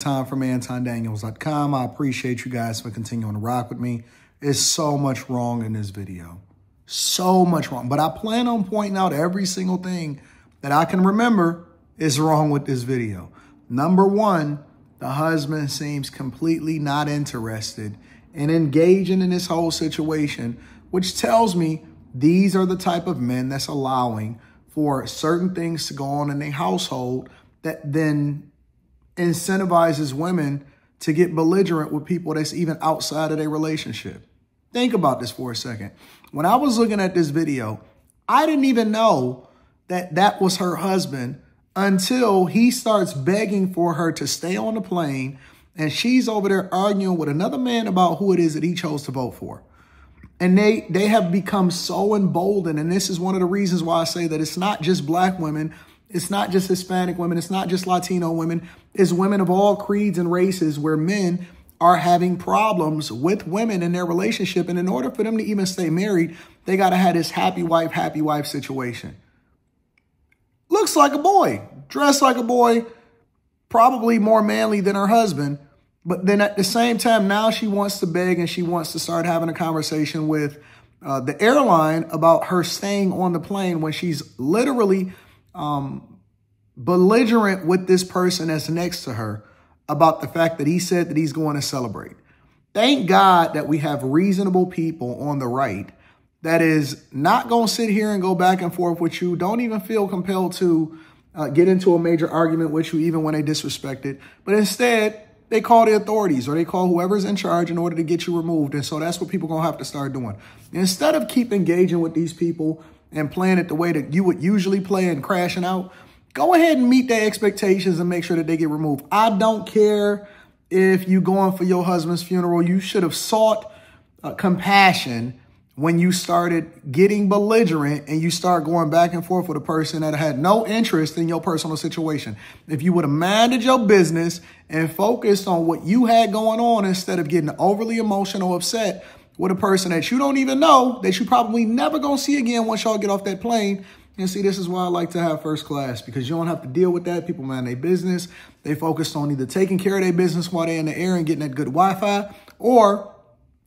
time from AntonDaniels.com. I appreciate you guys for continuing to rock with me. There's so much wrong in this video. So much wrong. But I plan on pointing out every single thing that I can remember is wrong with this video. Number one, the husband seems completely not interested in engaging in this whole situation, which tells me these are the type of men that's allowing for certain things to go on in their household that then incentivizes women to get belligerent with people that's even outside of their relationship. Think about this for a second. When I was looking at this video, I didn't even know that that was her husband until he starts begging for her to stay on the plane and she's over there arguing with another man about who it is that he chose to vote for. And they they have become so emboldened and this is one of the reasons why I say that it's not just black women it's not just Hispanic women. It's not just Latino women. It's women of all creeds and races where men are having problems with women in their relationship. And in order for them to even stay married, they got to have this happy wife, happy wife situation. Looks like a boy, dressed like a boy, probably more manly than her husband. But then at the same time, now she wants to beg and she wants to start having a conversation with uh, the airline about her staying on the plane when she's literally um, belligerent with this person that's next to her about the fact that he said that he's going to celebrate. Thank God that we have reasonable people on the right that is not going to sit here and go back and forth with you. Don't even feel compelled to uh, get into a major argument with you, even when they disrespect it. But instead, they call the authorities or they call whoever's in charge in order to get you removed. And so that's what people going to have to start doing. Instead of keep engaging with these people and playing it the way that you would usually play and crashing out, go ahead and meet their expectations and make sure that they get removed. I don't care if you're going for your husband's funeral. You should have sought uh, compassion when you started getting belligerent and you start going back and forth with a person that had no interest in your personal situation. If you would have minded your business and focused on what you had going on instead of getting overly emotional, upset with a person that you don't even know, that you probably never gonna see again once y'all get off that plane. And see, this is why I like to have first class because you don't have to deal with that. People mind their business. They focused on either taking care of their business while they're in the air and getting that good Wi-Fi, or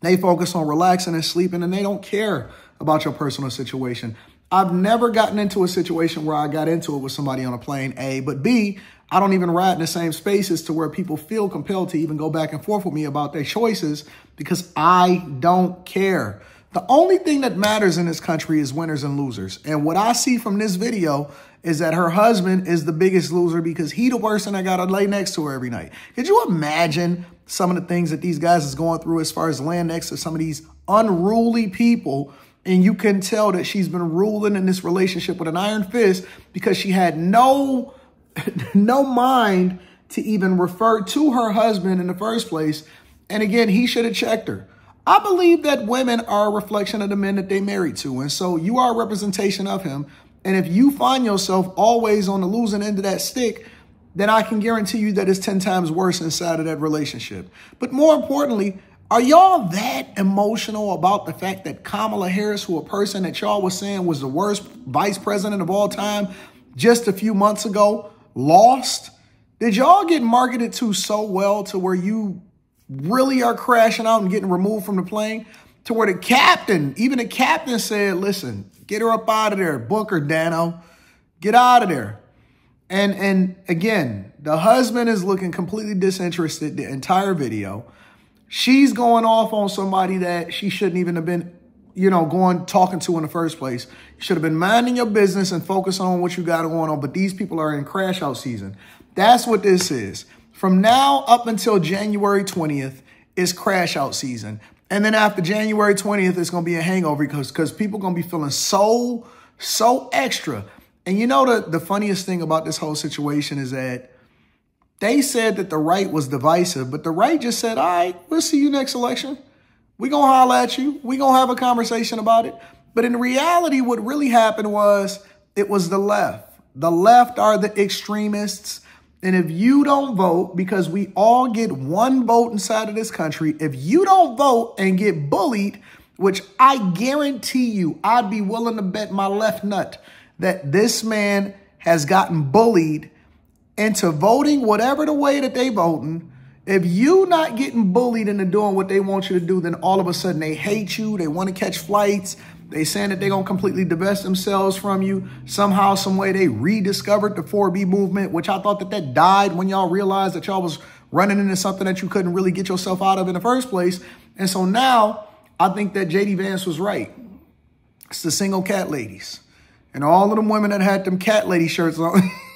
they focus on relaxing and sleeping and they don't care about your personal situation. I've never gotten into a situation where I got into it with somebody on a plane, A, but B, I don't even ride in the same spaces to where people feel compelled to even go back and forth with me about their choices because I don't care. The only thing that matters in this country is winners and losers. And what I see from this video is that her husband is the biggest loser because he the person that got to lay next to her every night. Could you imagine some of the things that these guys is going through as far as laying next to some of these unruly people and you can tell that she's been ruling in this relationship with an iron fist because she had no no mind to even refer to her husband in the first place. And again, he should have checked her. I believe that women are a reflection of the men that they married to. And so you are a representation of him. And if you find yourself always on the losing end of that stick, then I can guarantee you that it's 10 times worse inside of that relationship. But more importantly, are y'all that emotional about the fact that Kamala Harris, who a person that y'all was saying was the worst vice president of all time just a few months ago, lost? Did y'all get marketed to so well to where you really are crashing out and getting removed from the plane? To where the captain, even the captain said, listen, get her up out of there. Book her, Danno. Get out of there. And and again, the husband is looking completely disinterested the entire video. She's going off on somebody that she shouldn't even have been you know, going talking to in the first place. You should have been minding your business and focusing on what you got going on. But these people are in crash out season. That's what this is. From now up until January 20th is crash out season. And then after January 20th, it's going to be a hangover because because people are going to be feeling so, so extra. And you know, the, the funniest thing about this whole situation is that they said that the right was divisive, but the right just said, all right, we'll see you next election. We gonna holler at you. We gonna have a conversation about it. But in reality, what really happened was it was the left. The left are the extremists. And if you don't vote, because we all get one vote inside of this country, if you don't vote and get bullied, which I guarantee you, I'd be willing to bet my left nut that this man has gotten bullied into voting whatever the way that they voting, if you not getting bullied into doing what they want you to do, then all of a sudden they hate you. They want to catch flights. They saying that they're going to completely divest themselves from you. Somehow, some way they rediscovered the 4B movement, which I thought that that died when y'all realized that y'all was running into something that you couldn't really get yourself out of in the first place. And so now I think that JD Vance was right. It's the single cat ladies. And all of them women that had them cat lady shirts on.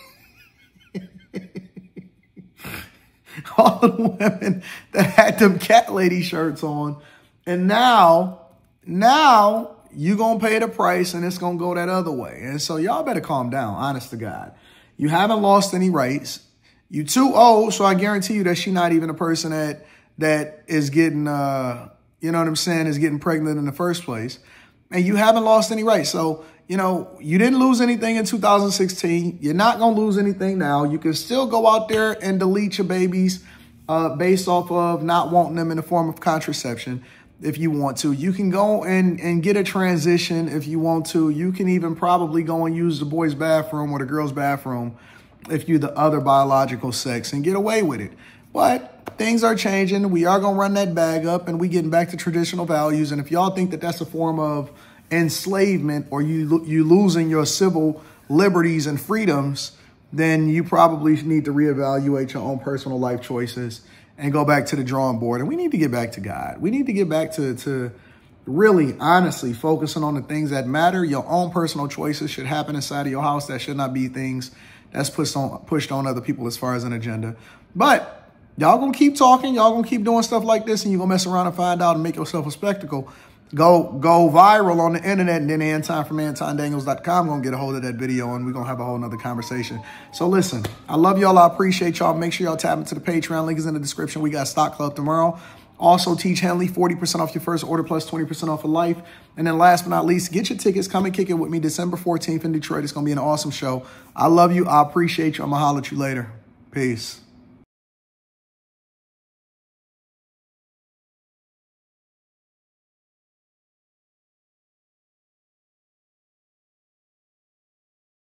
all the women that had them cat lady shirts on. And now, now you gonna pay the price and it's gonna go that other way. And so y'all better calm down, honest to God. You haven't lost any rights. You too old, so I guarantee you that she's not even a person that that is getting uh you know what I'm saying, is getting pregnant in the first place. And you haven't lost any rights. So, you know, you didn't lose anything in 2016. You're not gonna lose anything now. You can still go out there and delete your babies uh, based off of not wanting them in the form of contraception if you want to. You can go and, and get a transition if you want to. You can even probably go and use the boys' bathroom or the girls' bathroom if you're the other biological sex and get away with it. But things are changing. We are going to run that bag up and we getting back to traditional values. And if y'all think that that's a form of enslavement or you you losing your civil liberties and freedoms, then you probably need to reevaluate your own personal life choices and go back to the drawing board. And we need to get back to God. We need to get back to, to really honestly focusing on the things that matter. Your own personal choices should happen inside of your house. That should not be things that's pushed on pushed on other people as far as an agenda. But y'all gonna keep talking, y'all gonna keep doing stuff like this, and you're gonna mess around and find out and make yourself a spectacle go go viral on the internet and then Anton from AntonDaniels.com gonna get a hold of that video and we're gonna have a whole nother conversation. So listen, I love y'all. I appreciate y'all. Make sure y'all tap into the Patreon. Link is in the description. We got Stock Club tomorrow. Also, Tiege Hanley 40% off your first order plus 20% off of life. And then last but not least, get your tickets. Come and kick it with me December 14th in Detroit. It's going to be an awesome show. I love you. I appreciate you. I'm going to holler at you later. Peace.